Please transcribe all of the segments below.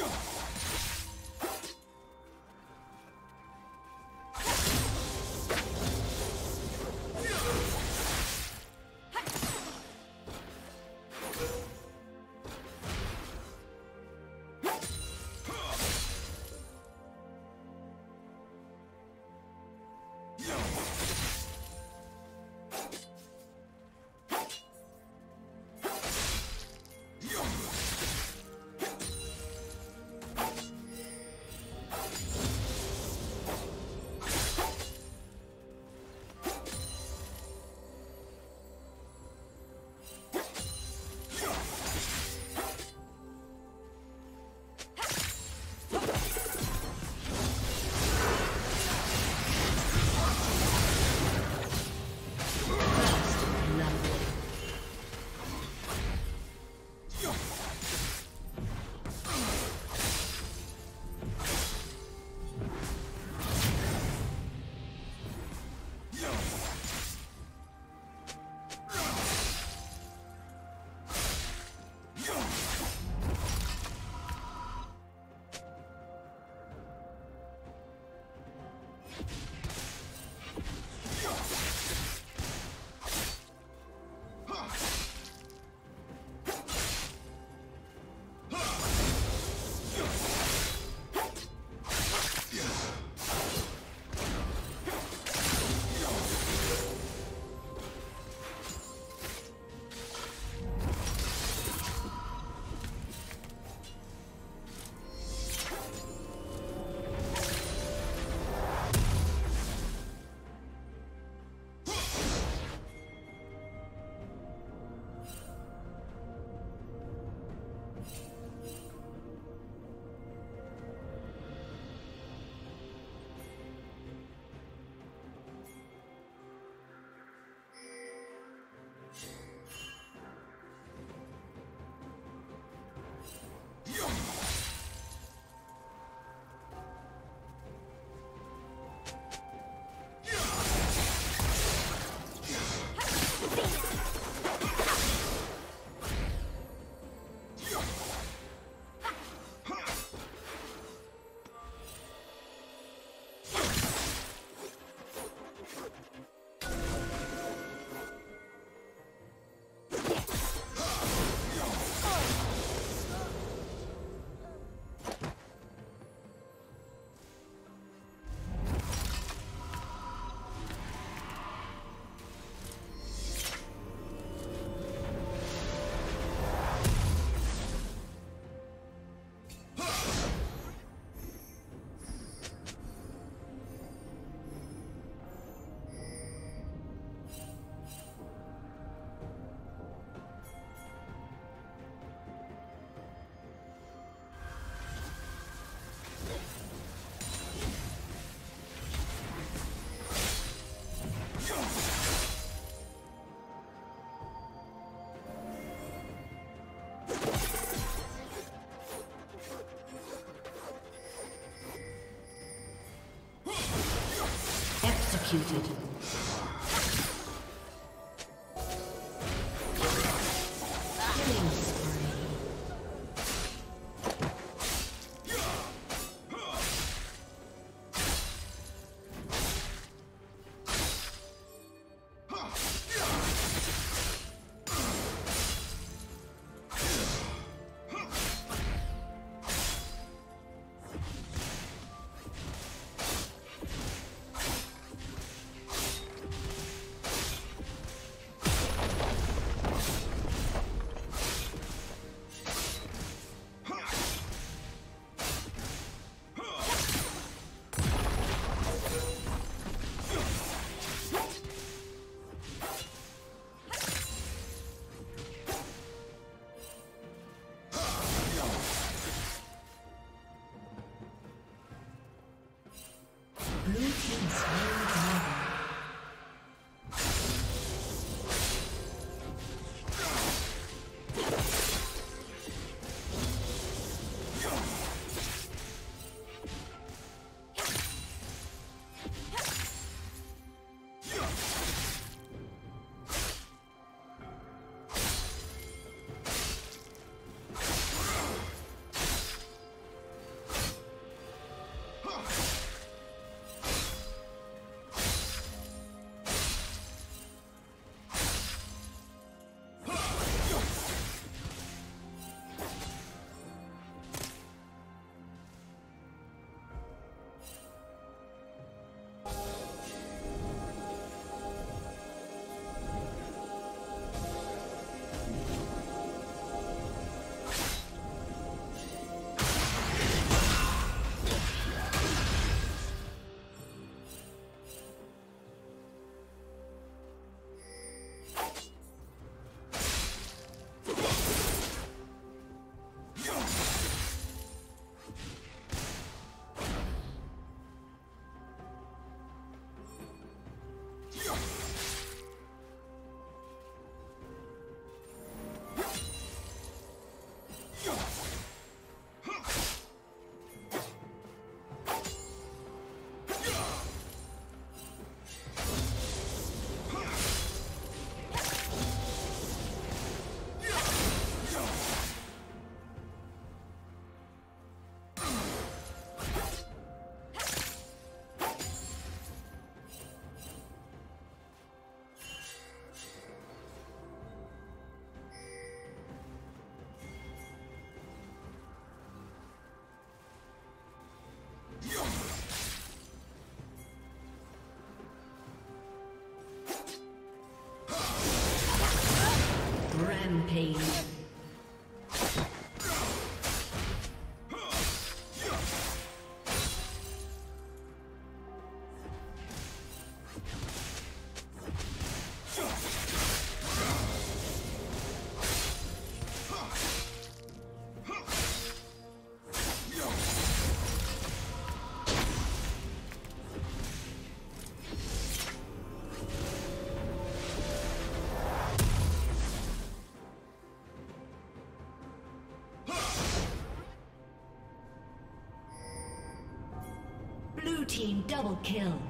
No! Executed. Sim, sim. Team double kill.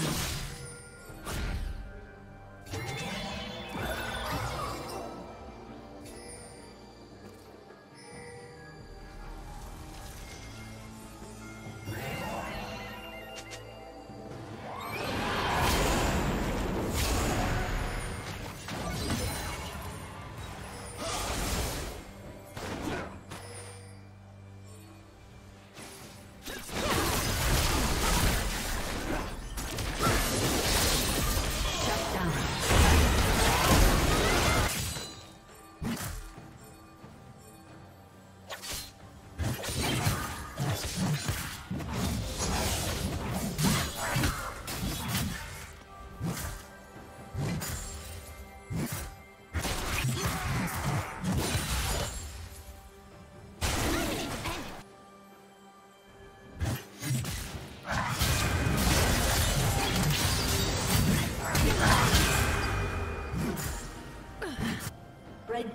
Down.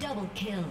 Double kill.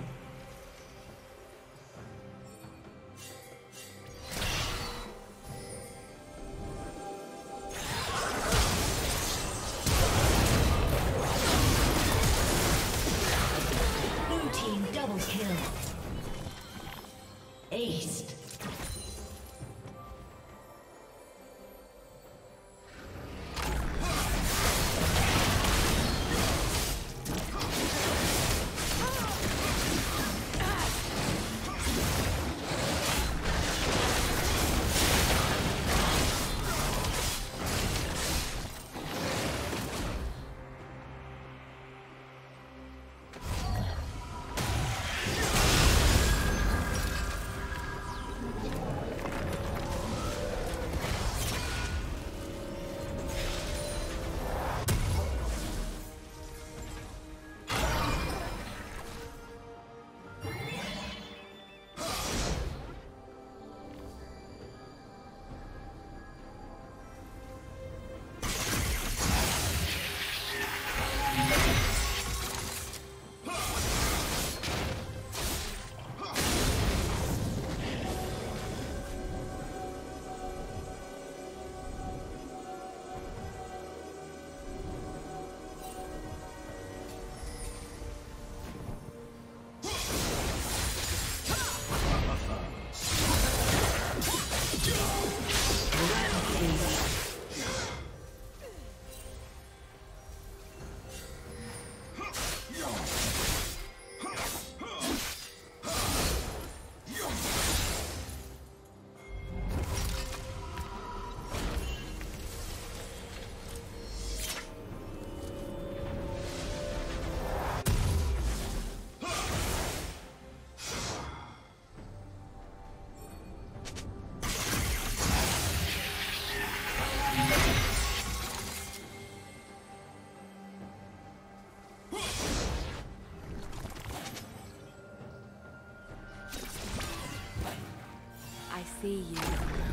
See you.